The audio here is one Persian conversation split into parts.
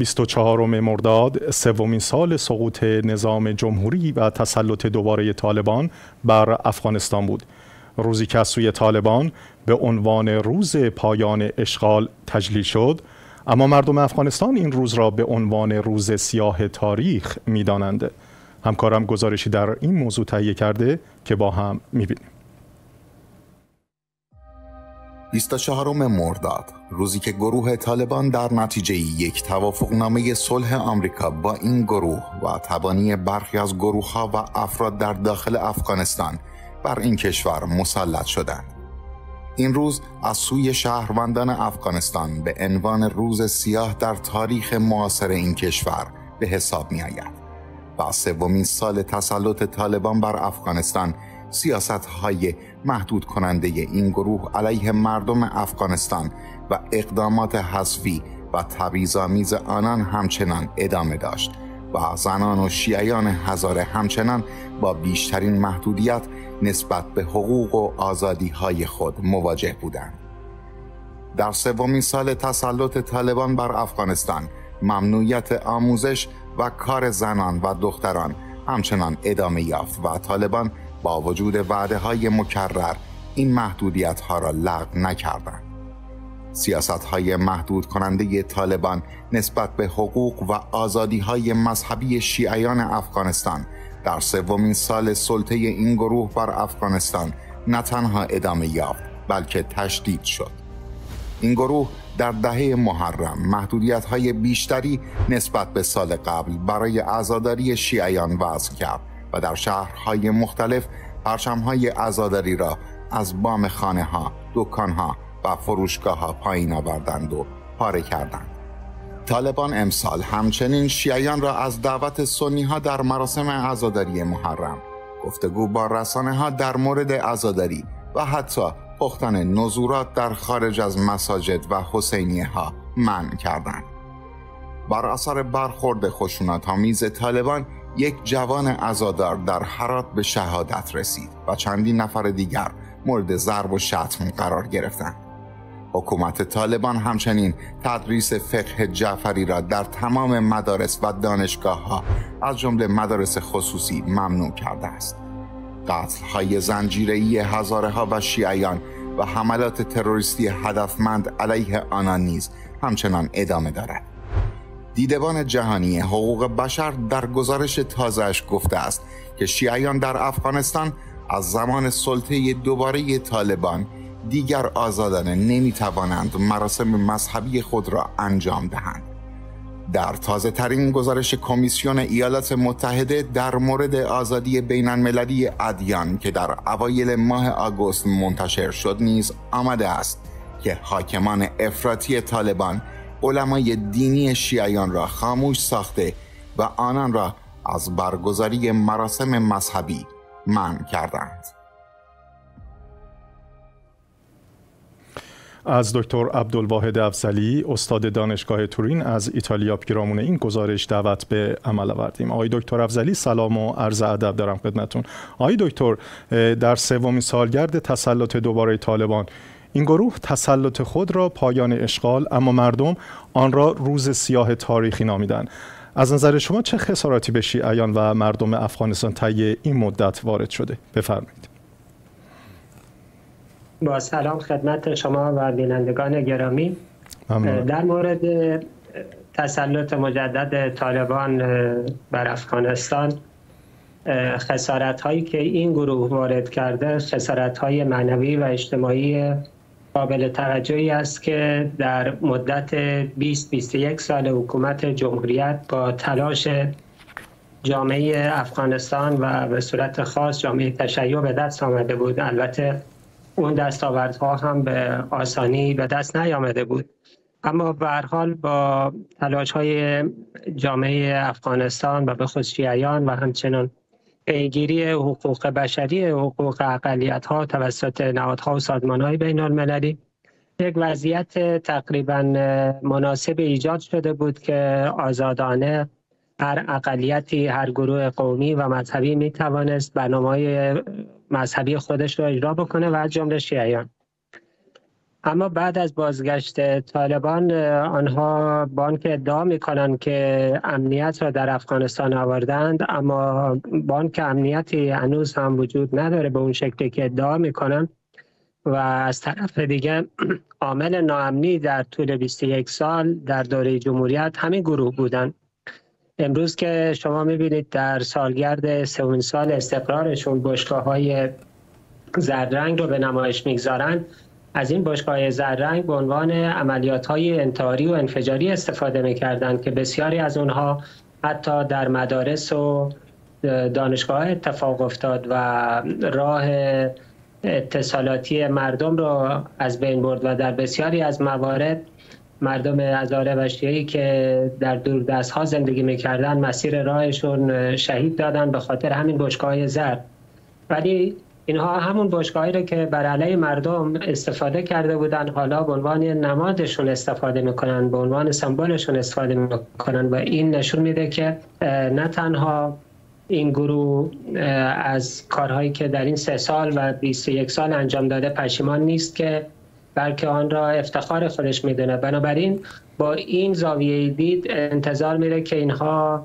24 مرداد سومین سال سقوط نظام جمهوری و تسلط دوباره طالبان بر افغانستان بود. روزی که از سوی طالبان به عنوان روز پایان اشغال تجلیل شد اما مردم افغانستان این روز را به عنوان روز سیاه تاریخ می‌دانند. همکارم گزارشی در این موضوع تهیه کرده که با هم می‌بینیم. 24 مرداد روزی که گروه طالبان در نتیجه یک توافقنامه صلح آمریکا با این گروه و تبانی برخی از گروه ها و افراد در داخل افغانستان بر این کشور مسلط شدند. این روز از سوی شهروندان افغانستان به عنوان روز سیاه در تاریخ معاصر این کشور به حساب می آید. و سومین سال تسلط طالبان بر افغانستان سیاست های محدود کننده این گروه علیه مردم افغانستان و اقدامات حذفی و تبعیض‌آمیز آنان همچنان ادامه داشت و زنان و شیعیان هزاره همچنان با بیشترین محدودیت نسبت به حقوق و آزادی های خود مواجه بودند. در سومین سال تسلط طالبان بر افغانستان ممنوعیت آموزش و کار زنان و دختران همچنان ادامه یافت و طالبان با وجود وعده های مکرر این محدودیت ها را لغو نکردند. سیاست های محدود کننده طالبان نسبت به حقوق و آزادی های مذهبی شیعیان افغانستان در سومین سال سلطه این گروه بر افغانستان نه تنها ادامه یافت بلکه تشدید شد. این گروه در دهه محرم محدودیت های بیشتری نسبت به سال قبل برای عزاداری شیعیان وضع کرد و در شهرهای مختلف پرچمهای عزاداری را از بام خانه ها، دکان ها و فروشگاه ها پایین آوردند و پاره کردند. طالبان امسال همچنین شیعیان را از دعوت سنی ها در مراسم عزاداری محرم گفتگو با رسانه ها در مورد عزاداری و حتی پختن نزورات در خارج از مساجد و حسینیه ها منع کردند. بر اثر برخورد خشونت آمیز طالبان یک جوان ازادار در حرات به شهادت رسید و چندین نفر دیگر مورد ضرب و شتم قرار گرفتند. حکومت طالبان همچنین تدریس فقه جعفری را در تمام مدارس و دانشگاه ها از جمله مدارس خصوصی ممنوع کرده است. قتل های زنجیره‌ای هزاره ها و شیعیان و حملات تروریستی هدفمند علیه آنان نیز همچنان ادامه دارد. دیدبان جهانی حقوق بشر در گزارش تازهش گفته است که شیعیان در افغانستان از زمان سلطه دوباره طالبان دیگر آزادانه نمی توانند مراسم مذهبی خود را انجام دهند. در تازه ترین گزارش کمیسیون ایالات متحده در مورد آزادی بین المللی ادیان که در اوایل ماه آگوست منتشر شد نیز آمده است که حاکمان افراطی طالبان علمای دینی شیعیان را خاموش ساخته و آنان را از برگزاری مراسم مذهبی منع کردند. از دکتر عبدالواحد افزلی استاد دانشگاه تورین از ایتالیا پیرامون این گزارش دعوت به عمل آوردیم آقای دکتر افزلی سلام و عرض ادب دارم خدمتون آقای دکتر در سومین سالگرد تسلط دوباره طالبان این گروه تسلط خود را پایان اشغال اما مردم آن را روز سیاه تاریخی نامیدن از نظر شما چه خساراتی به شیعیان و مردم افغانستان طی این مدت وارد شده؟ بفرمایید. با سلام خدمت شما و بینندگان گرامی. در مورد تسلط مجدد طالبان بر افغانستان خسارت هایی که این گروه وارد کرده خسارت های معنوی و اجتماعی قابل توجهی است که در مدت 20-21 سال حکومت جمهوریت با تلاش جامعه افغانستان و به صورت خاص جامعه تشیع به دست آمده بود. البته اون دستاوردها هم به آسانی به دست نیامده بود. اما به حال با تلاش های جامعه افغانستان و به خصوصیان و همچنان پیگیری حقوق بشری حقوق اقلیت ها توسط نهادها و سازمان های بین المللی یک وضعیت تقریبا مناسب ایجاد شده بود که آزادانه هر اقلیتی هر گروه قومی و مذهبی می توانست برنامه مذهبی خودش را اجرا بکنه و از جمله شیعیان. اما بعد از بازگشت طالبان آنها بانک ادعا می‌کنند که امنیت را در افغانستان آوردند اما بانک امنیتی هنوز هم وجود نداره به اون شکلی که ادعا می‌کنند. و از طرف دیگه عامل ناامنی در طول 21 سال در دوره جمهوریت همین گروه بودن. امروز که شما می‌بینید در سالگرد سومین سال استقرارشون باشگاه های زردرنگ رو به نمایش می‌گذارند از این باشگاه زرنگ به عنوان عملیات های انتحاری و انفجاری استفاده می‌کردند که بسیاری از اونها حتی در مدارس و دانشگاه اتفاق افتاد و راه اتصالاتی مردم رو از بین برد و در بسیاری از موارد مردم ازاره و که در دور دست ها زندگی می‌کردن مسیر راهشون شهید دادن به خاطر همین باشگاه زرد ولی اینها همون باشگاهی رو که بر علیه مردم استفاده کرده بودن حالا به عنوان نمادشون استفاده می‌کنن به عنوان سمبولشون استفاده می‌کنن و این نشون میده که نه تنها این گروه از کارهایی که در این سه سال و 21 سال انجام داده پشیمان نیست که بلکه آن را افتخار خودش می‌دونه. بنابراین با این زاویه دید انتظار میره که اینها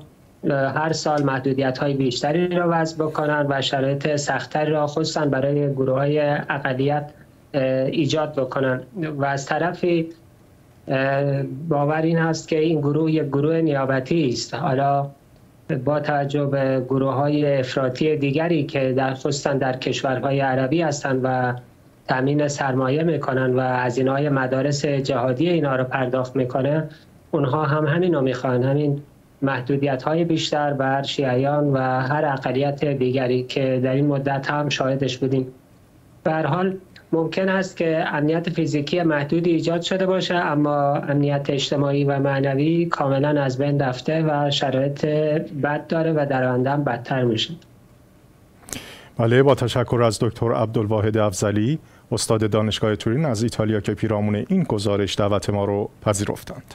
هر سال محدودیت های بیشتری را وضع بکنن و شرایط سختتری را خصوصا برای گروه های اقلیت ایجاد بکنن. و از طرفی باور این هست که این گروه یک گروه نیابتی است. حالا با توجه به گروه های افراطی دیگری که در خصوصا در کشورهای عربی هستند و تامین سرمایه می‌کنن و از های مدارس جهادی اینا رو پرداخت می‌کنه اونها هم همین رو می‌خوان. همین محدودیت های بیشتر بر شیعیان و هر اقلیت دیگری که در این مدت هم شاهدش بودیم. به حال ممکن است که امنیت فیزیکی محدودی ایجاد شده باشه اما امنیت اجتماعی و معنوی کاملا از بین رفته و شرایط بد داره و در آینده بدتر میشه. بله با تشکر از دکتر عبدالواحد افزلی استاد دانشگاه تورین از ایتالیا که پیرامون این گزارش دعوت ما رو پذیرفتند.